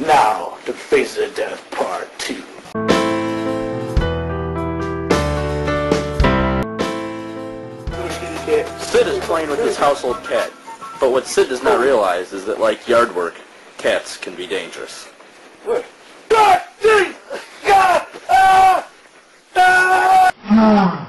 Now, the face of death part two. Sid is playing with his household cat, but what Sid does not realize is that like yard work, cats can be dangerous. God dang! God! Ah! Ah!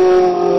Thank you.